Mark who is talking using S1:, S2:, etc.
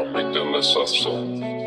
S1: I'll make the less up so.